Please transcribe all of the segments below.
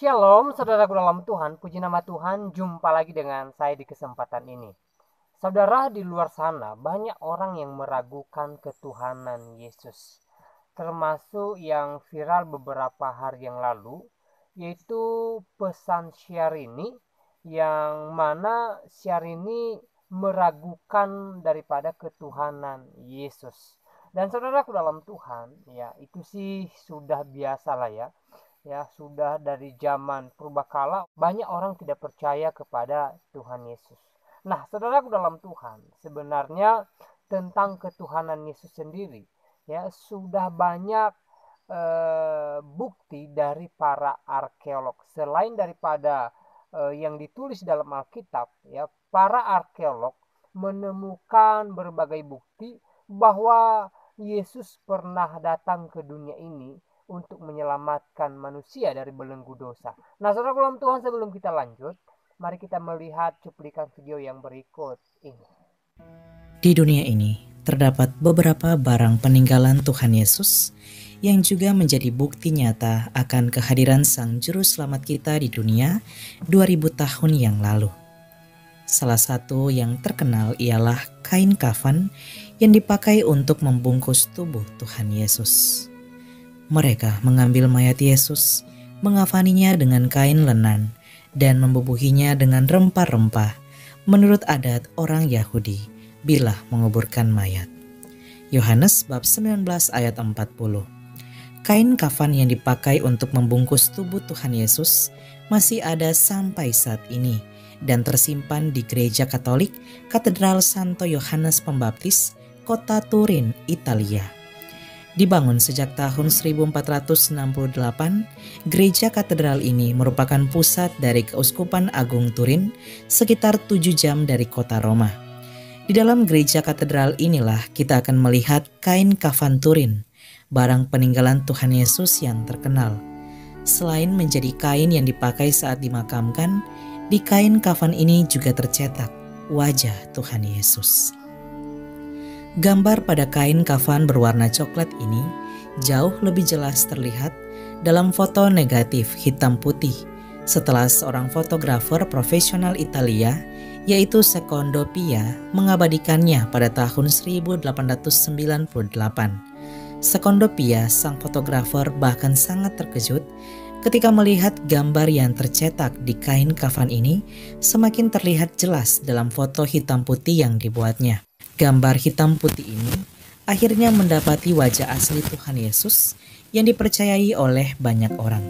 Shalom, saudaraku dalam Tuhan. Puji nama Tuhan, jumpa lagi dengan saya di kesempatan ini. Saudara, di luar sana banyak orang yang meragukan ketuhanan Yesus. Termasuk yang viral beberapa hari yang lalu, yaitu pesan ini yang mana ini meragukan daripada ketuhanan Yesus. Dan saudaraku dalam Tuhan, ya itu sih sudah biasa lah ya ya sudah dari zaman purbakala banyak orang tidak percaya kepada Tuhan Yesus. Nah, saudaraku dalam Tuhan, sebenarnya tentang ketuhanan Yesus sendiri ya sudah banyak eh, bukti dari para arkeolog selain daripada eh, yang ditulis dalam Alkitab ya para arkeolog menemukan berbagai bukti bahwa Yesus pernah datang ke dunia ini untuk menyelamatkan manusia dari belenggu dosa. Nah, saudara Tuhan sebelum kita lanjut, mari kita melihat cuplikan video yang berikut ini. Di dunia ini terdapat beberapa barang peninggalan Tuhan Yesus yang juga menjadi bukti nyata akan kehadiran Sang Juru Selamat kita di dunia 2000 tahun yang lalu. Salah satu yang terkenal ialah kain kafan yang dipakai untuk membungkus tubuh Tuhan Yesus. Mereka mengambil mayat Yesus, mengafaninya dengan kain lenan, dan membubuhinya dengan rempah-rempah menurut adat orang Yahudi bila menguburkan mayat. Yohanes bab 19 ayat 40 Kain kafan yang dipakai untuk membungkus tubuh Tuhan Yesus masih ada sampai saat ini dan tersimpan di gereja Katolik Katedral Santo Yohanes Pembaptis, kota Turin, Italia. Dibangun sejak tahun 1468, gereja katedral ini merupakan pusat dari Keuskupan Agung Turin sekitar tujuh jam dari kota Roma. Di dalam gereja katedral inilah kita akan melihat kain kafan Turin, barang peninggalan Tuhan Yesus yang terkenal. Selain menjadi kain yang dipakai saat dimakamkan, di kain kafan ini juga tercetak wajah Tuhan Yesus. Gambar pada kain kafan berwarna coklat ini jauh lebih jelas terlihat dalam foto negatif hitam putih setelah seorang fotografer profesional Italia yaitu Secondo Pia mengabadikannya pada tahun 1898. Secondo Pia, sang fotografer bahkan sangat terkejut ketika melihat gambar yang tercetak di kain kafan ini semakin terlihat jelas dalam foto hitam putih yang dibuatnya. Gambar hitam putih ini akhirnya mendapati wajah asli Tuhan Yesus yang dipercayai oleh banyak orang.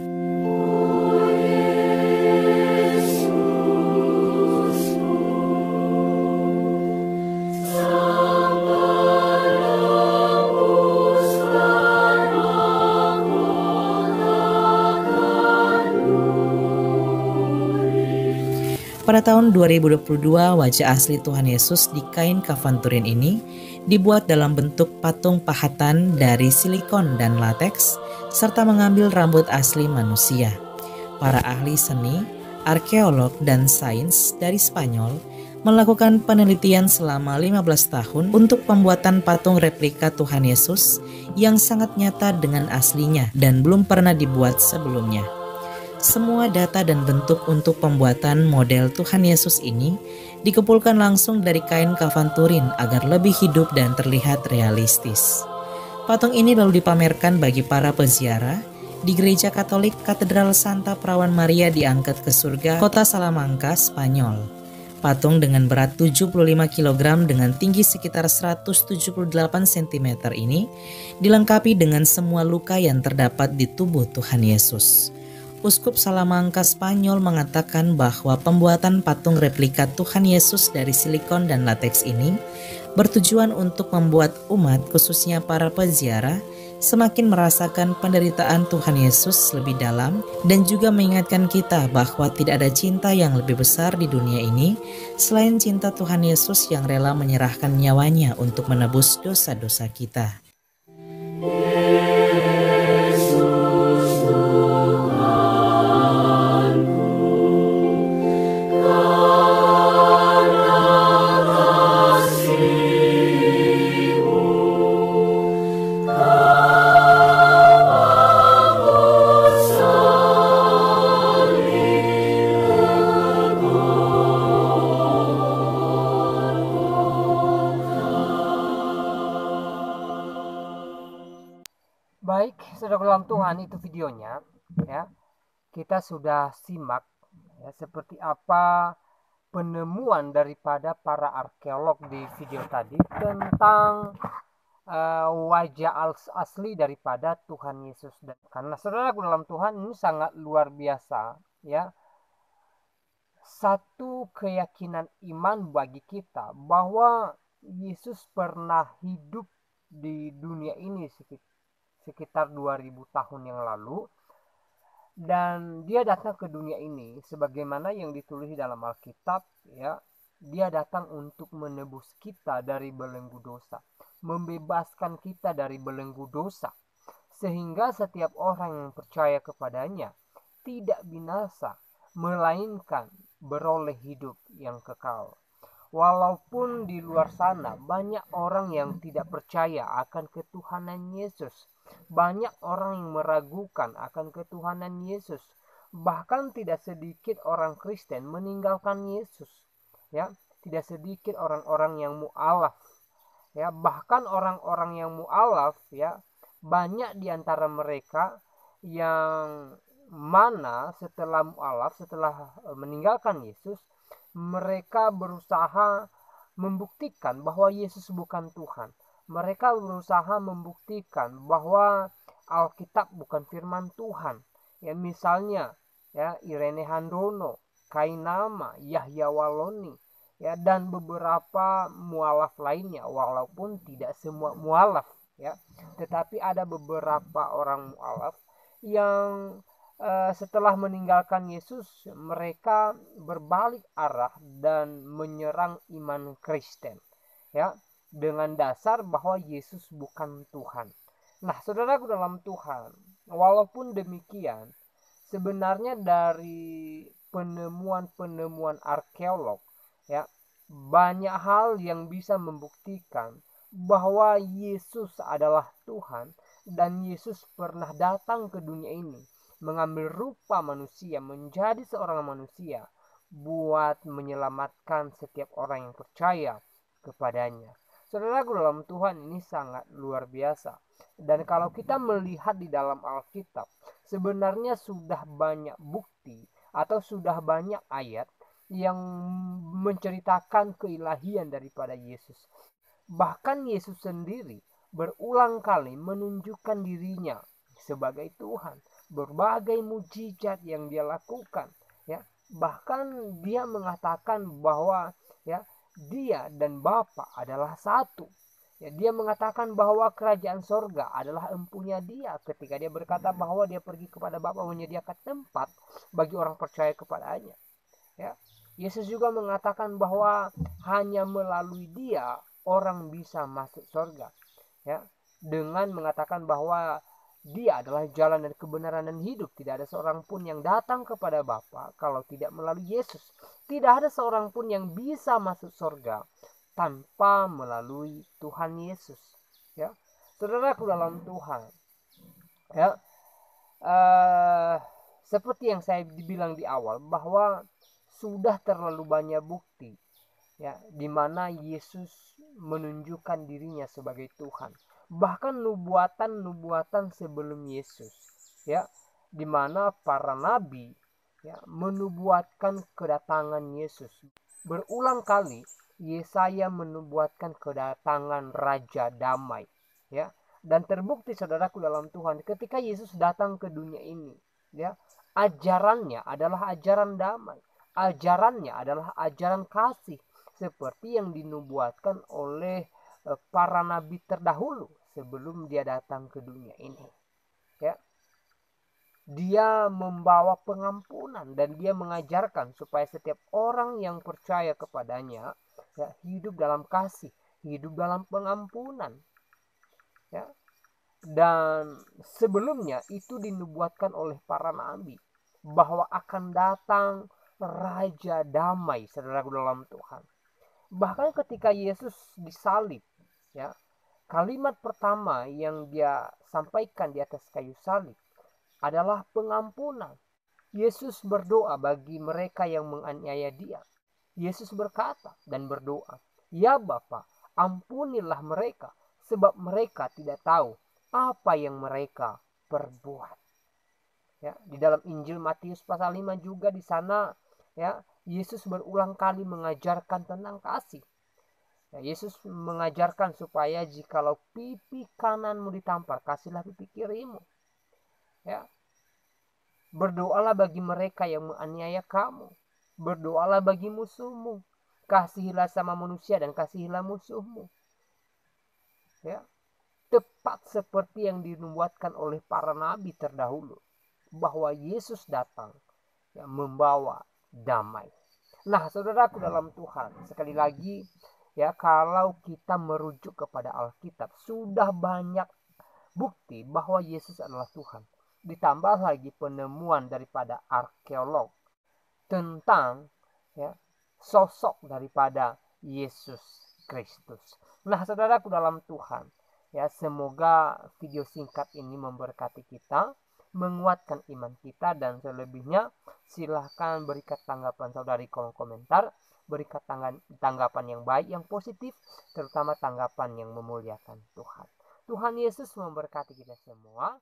Pada tahun 2022, wajah asli Tuhan Yesus di kain kafan Turin ini dibuat dalam bentuk patung pahatan dari silikon dan lateks, serta mengambil rambut asli manusia. Para ahli seni, arkeolog, dan sains dari Spanyol melakukan penelitian selama 15 tahun untuk pembuatan patung replika Tuhan Yesus yang sangat nyata dengan aslinya dan belum pernah dibuat sebelumnya. Semua data dan bentuk untuk pembuatan model Tuhan Yesus ini dikumpulkan langsung dari kain kafan Turin agar lebih hidup dan terlihat realistis. Patung ini lalu dipamerkan bagi para peziarah di Gereja Katolik Katedral Santa Perawan Maria diangkat ke surga kota Salamanca, Spanyol. Patung dengan berat 75 kg dengan tinggi sekitar 178 cm ini dilengkapi dengan semua luka yang terdapat di tubuh Tuhan Yesus. Uskup Salamanca Spanyol mengatakan bahwa pembuatan patung replika Tuhan Yesus dari silikon dan lateks ini bertujuan untuk membuat umat khususnya para peziarah semakin merasakan penderitaan Tuhan Yesus lebih dalam dan juga mengingatkan kita bahwa tidak ada cinta yang lebih besar di dunia ini selain cinta Tuhan Yesus yang rela menyerahkan nyawanya untuk menebus dosa-dosa kita. Videonya ya. Kita sudah simak ya, seperti apa penemuan daripada para arkeolog di video tadi tentang uh, wajah asli daripada Tuhan Yesus. Dan karena saudara dalam Tuhan ini sangat luar biasa ya. Satu keyakinan iman bagi kita bahwa Yesus pernah hidup di dunia ini sekitar 2000 tahun yang lalu dan dia datang ke dunia ini sebagaimana yang ditulis dalam Alkitab ya. Dia datang untuk menebus kita dari belenggu dosa membebaskan kita dari belenggu dosa sehingga setiap orang yang percaya kepadanya tidak binasa melainkan beroleh hidup yang kekal walaupun di luar sana banyak orang yang tidak percaya akan ketuhanan Yesus banyak orang yang meragukan akan ketuhanan Yesus. Bahkan tidak sedikit orang Kristen meninggalkan Yesus. Ya, tidak sedikit orang-orang yang mualaf. Ya, bahkan orang-orang yang mualaf ya, banyak di antara mereka yang mana setelah mualaf, setelah e, meninggalkan Yesus, mereka berusaha membuktikan bahwa Yesus bukan Tuhan mereka berusaha membuktikan bahwa Alkitab bukan firman Tuhan. Ya misalnya ya Irene Handono, Kainama, Yahya Waloni, ya dan beberapa mualaf lainnya walaupun tidak semua mualaf ya, tetapi ada beberapa orang mualaf yang setelah meninggalkan Yesus mereka berbalik arah dan menyerang iman Kristen ya dengan dasar bahwa Yesus bukan Tuhan. Nah, saudaraku dalam Tuhan, walaupun demikian, sebenarnya dari penemuan-penemuan arkeolog, ya, banyak hal yang bisa membuktikan bahwa Yesus adalah Tuhan dan Yesus pernah datang ke dunia ini mengambil rupa manusia menjadi seorang manusia buat menyelamatkan setiap orang yang percaya kepadanya. Saudaraku dalam Tuhan ini sangat luar biasa. Dan kalau kita melihat di dalam Alkitab, sebenarnya sudah banyak bukti atau sudah banyak ayat yang menceritakan keilahian daripada Yesus. Bahkan Yesus sendiri berulang kali menunjukkan dirinya sebagai Tuhan, berbagai mujizat yang dia lakukan, ya. Bahkan dia mengatakan bahwa ya dia dan Bapa adalah satu. Ya, dia mengatakan bahwa kerajaan sorga adalah empunya dia ketika dia berkata bahwa dia pergi kepada Bapa menyediakan tempat bagi orang percaya kepadanya. Ya, Yesus juga mengatakan bahwa hanya melalui dia orang bisa masuk sorga. Ya, dengan mengatakan bahwa dia adalah jalan dan kebenaran dan hidup. Tidak ada seorang pun yang datang kepada Bapa kalau tidak melalui Yesus. Tidak ada seorang pun yang bisa masuk surga tanpa melalui Tuhan Yesus. Ya, saudaraku dalam Tuhan. Ya, uh, seperti yang saya dibilang di awal bahwa sudah terlalu banyak bukti ya di mana Yesus menunjukkan dirinya sebagai Tuhan bahkan nubuatan-nubuatan sebelum Yesus ya di mana para nabi ya menubuatkan kedatangan Yesus. Berulang kali Yesaya menubuatkan kedatangan raja damai ya. Dan terbukti saudaraku dalam Tuhan ketika Yesus datang ke dunia ini ya ajarannya adalah ajaran damai. Ajarannya adalah ajaran kasih seperti yang dinubuatkan oleh eh, para nabi terdahulu sebelum dia datang ke dunia ini. Ya. Dia membawa pengampunan dan dia mengajarkan supaya setiap orang yang percaya kepadanya ya, hidup dalam kasih, hidup dalam pengampunan. Ya. Dan sebelumnya itu dinubuatkan oleh para nabi bahwa akan datang raja damai saudaraku dalam Tuhan. Bahkan ketika Yesus disalib ya Kalimat pertama yang dia sampaikan di atas kayu salib adalah pengampunan. Yesus berdoa bagi mereka yang menganiaya dia. Yesus berkata dan berdoa, "Ya Bapa, ampunilah mereka sebab mereka tidak tahu apa yang mereka perbuat." Ya, di dalam Injil Matius pasal 5 juga di sana ya Yesus berulang kali mengajarkan tentang kasih. Ya, Yesus mengajarkan supaya jikalau pipi kananmu ditampar, kasihlah pipi kirimu. Ya. Berdoalah bagi mereka yang menganiaya kamu. Berdoalah bagi musuhmu. Kasihilah sama manusia dan kasihilah musuhmu. Ya. Tepat seperti yang dinubuatkan oleh para nabi terdahulu bahwa Yesus datang ya, membawa damai. Nah, saudaraku dalam Tuhan, sekali lagi ya kalau kita merujuk kepada Alkitab sudah banyak bukti bahwa Yesus adalah Tuhan. Ditambah lagi penemuan daripada arkeolog tentang ya sosok daripada Yesus Kristus. Nah, saudaraku dalam Tuhan, ya semoga video singkat ini memberkati kita menguatkan iman kita dan selebihnya silahkan berikan tanggapan saudari kolom komentar berikan tanggapan yang baik yang positif terutama tanggapan yang memuliakan Tuhan. Tuhan Yesus memberkati kita semua